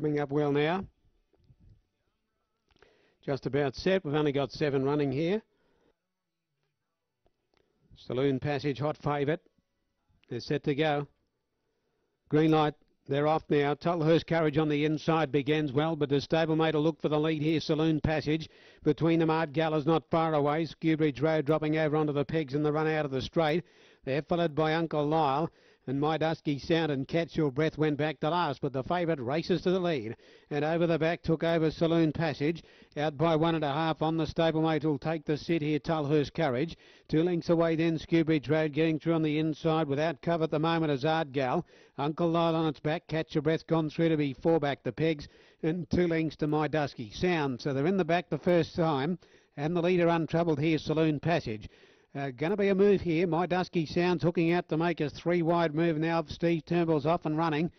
Coming up well now. Just about set. We've only got seven running here. Saloon Passage, hot favourite. They're set to go. Green light. They're off now. Tulhurst Courage on the inside begins well, but the stablemate will look for the lead here. Saloon Passage. Between them, Ardgal's not far away. Skewbridge Road dropping over onto the pegs in the run out of the straight. They're followed by Uncle Lyle and My Dusky Sound and Catch Your Breath went back to last, but the favourite races to the lead. And over the back took over Saloon Passage, out by one and a half on the stablemate will take the sit here, Tulhurst Courage. Two lengths away then, Skewbridge Road getting through on the inside without cover at the moment as Ardgal. Uncle Lyle on its back, Catch Your Breath gone through to be four back the pegs, and two lengths to My Dusky Sound. So they're in the back the first time, and the leader untroubled here, Saloon Passage. Uh, going to be a move here. My Dusky Sound's hooking out to make a three wide move now. Steve Turnbull's off and running.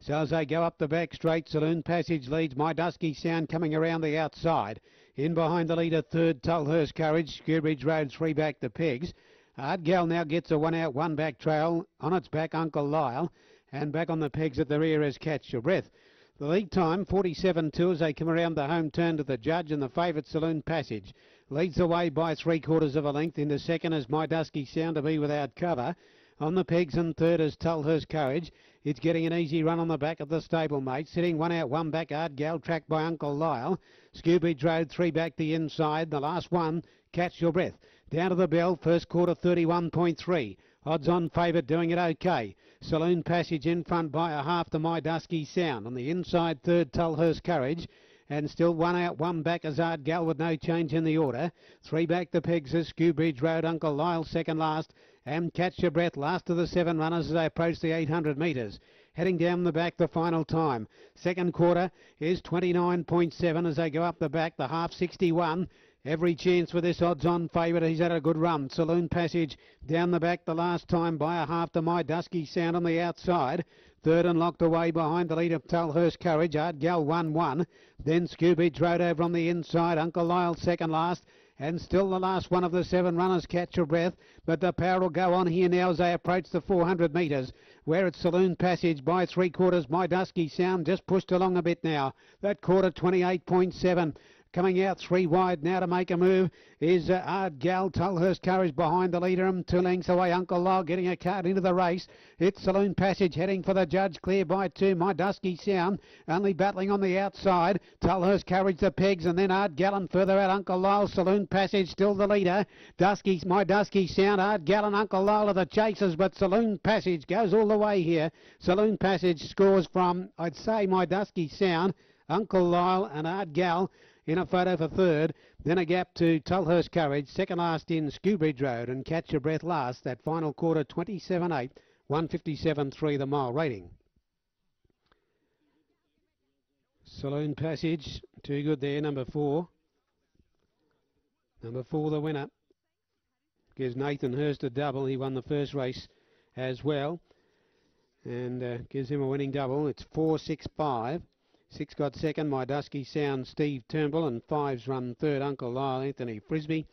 So as they go up the back straight, Saloon Passage leads. My Dusky Sound coming around the outside. In behind the leader, third, Tulhurst Courage. Skewbridge Road, three back the Pigs. Ardgal now gets a one out, one back trail. On its back, Uncle Lyle. And back on the pegs at the rear is Catch Your Breath. The lead time, 47-2 as they come around the home turn to the judge and the favourite Saloon Passage. Leads away by three quarters of a length. Into second is My Dusky Sound to be without cover. On the pegs and third is Tulhurst Courage. It's getting an easy run on the back of the stablemate. Sitting one out, one back, Ardgal, tracked by Uncle Lyle. Scooby Road, three back the inside. The last one, Catch Your Breath. Down to the bell, first quarter 31.3. Odds on favourite doing it okay. Saloon Passage in front by a half to My Dusky Sound. On the inside, third, Tulhurst Courage and still one out, one back Azard Gal with no change in the order. Three back the pegs is Skewbridge Road, Uncle Lyle second last, and Catch Your Breath last of the seven runners as they approach the 800 metres. Heading down the back the final time. Second quarter is 29.7 as they go up the back, the half 61. Every chance for this odds-on favourite. He's had a good run. Saloon Passage down the back the last time by a half to My Dusky Sound on the outside. Third and locked away behind the lead of Tulhurst Courage. Ardgal 1-1. Then Scooby rode over on the inside. Uncle Lyle second last. And still the last one of the seven runners catch your breath. But the power will go on here now as they approach the 400 metres. Where it's Saloon Passage by three quarters. My Dusky Sound just pushed along a bit now. That quarter 28.7. Coming out three wide now to make a move is uh, Ardgal. Tulhurst Courage behind the leader. And two lengths away. Uncle Lyle getting a card into the race. It's Saloon Passage heading for the judge. Clear by two. My Dusky Sound only battling on the outside. Tulhurst Courage the pegs. And then Ardgal and further out Uncle Lyle. Saloon Passage still the leader. Dusky, My Dusky Sound. Ardgal and Uncle Lyle are the chasers. But Saloon Passage goes all the way here. Saloon Passage scores from, I'd say, My Dusky Sound. Uncle Lyle and Ardgal in a photo for third. Then a gap to Tulhurst Courage, second last in Skewbridge Road, and Catch Your Breath last. That final quarter 27.8, 157.3 the mile rating. Saloon Passage, too good there, number four. Number four, the winner. Gives Nathan Hurst a double. He won the first race as well. And uh, gives him a winning double. It's 4 6 5. Six got second, My Dusky Sound, Steve Turnbull, and fives run third, Uncle Lyle, Anthony Frisby.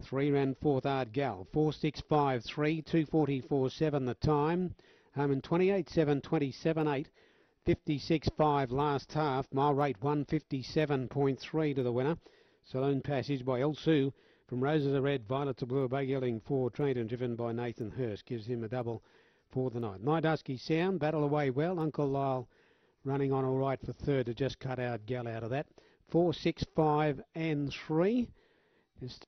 Three ran fourth, Ardgal. Four six five three, two forty four seven the time. Home in 28 7 27 8. 56 5 last half. Mile rate 157.3 to the winner. Saloon Passage by Elsu from Roses are Red, Violet to Blue, Bay Yelling 4, trained and driven by Nathan Hurst. Gives him a double for the night. My Dusky Sound, battle away well. Uncle Lyle running on all right for third to just cut out Gal out of that. Four, six, five, and three. Just